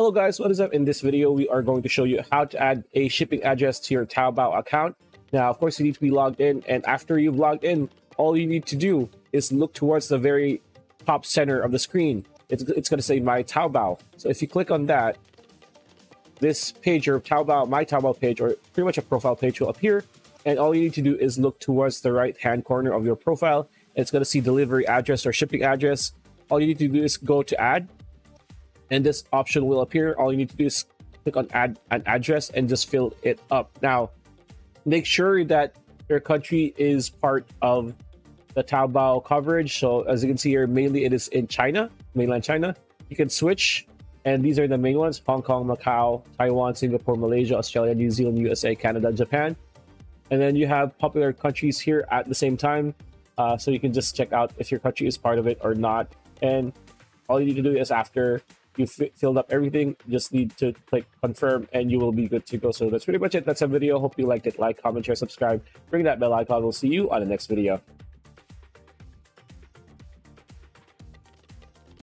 Hello guys, what is up? In this video, we are going to show you how to add a shipping address to your Taobao account. Now, of course, you need to be logged in, and after you've logged in, all you need to do is look towards the very top center of the screen. It's, it's going to say My Taobao. So if you click on that, this page, your Taobao, My Taobao page, or pretty much a profile page will appear. And all you need to do is look towards the right-hand corner of your profile. It's going to see delivery address or shipping address. All you need to do is go to Add, and this option will appear. All you need to do is click on add an address and just fill it up. Now, make sure that your country is part of the Taobao coverage. So as you can see here, mainly it is in China, mainland China. You can switch, and these are the main ones: Hong Kong, Macau, Taiwan, Singapore, Malaysia, Australia, New Zealand, USA, Canada, Japan. And then you have popular countries here at the same time. Uh, so you can just check out if your country is part of it or not. And all you need to do is after you filled up everything just need to click confirm and you will be good to go. So that's pretty much it. That's a video. Hope you liked it. Like comment share subscribe. Ring that bell icon. We'll see you on the next video